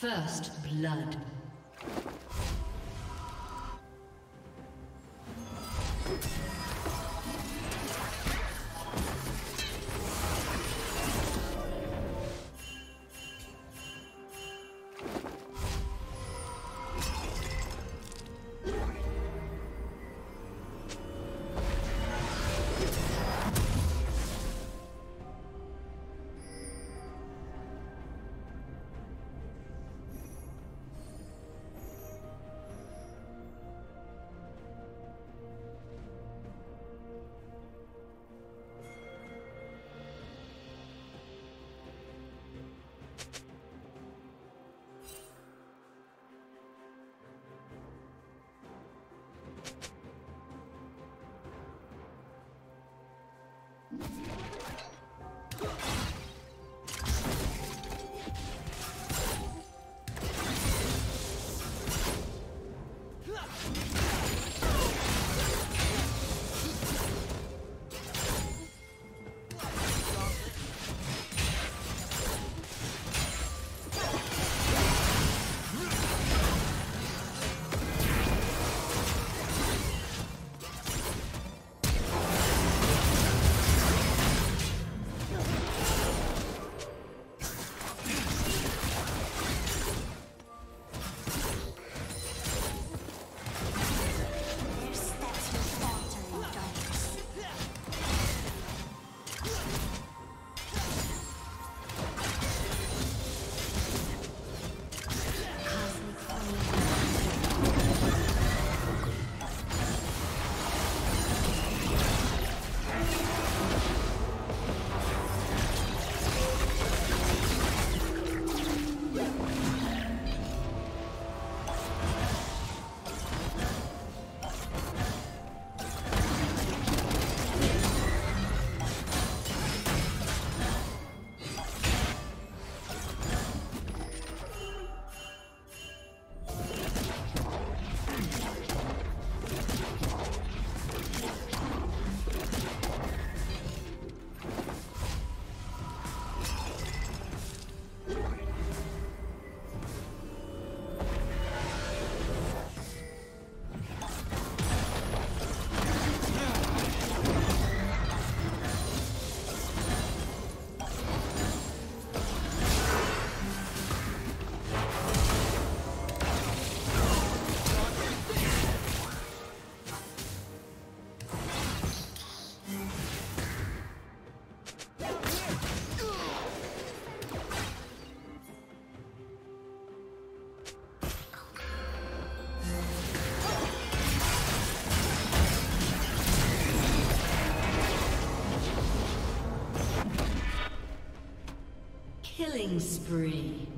First blood. Spree.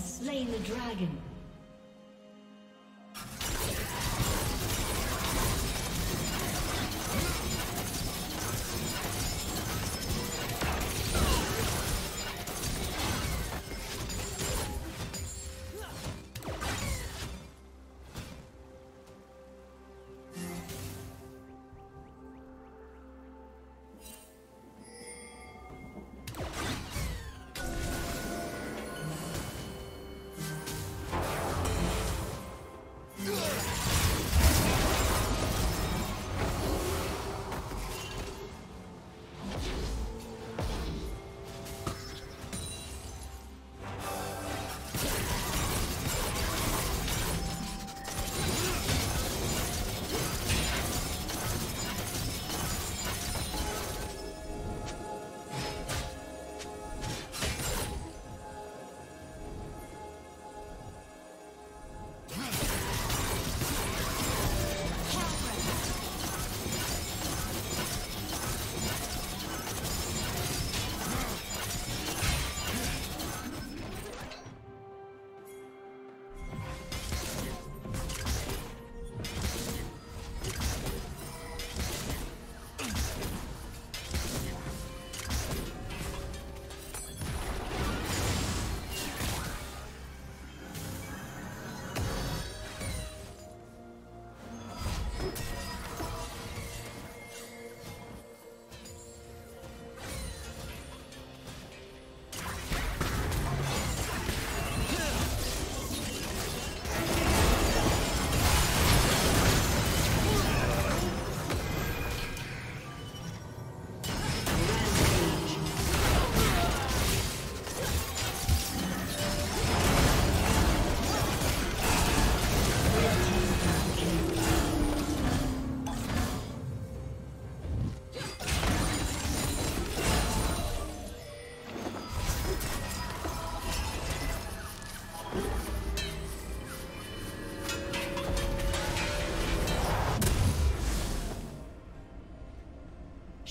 Slain the dragon.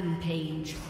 Rampage.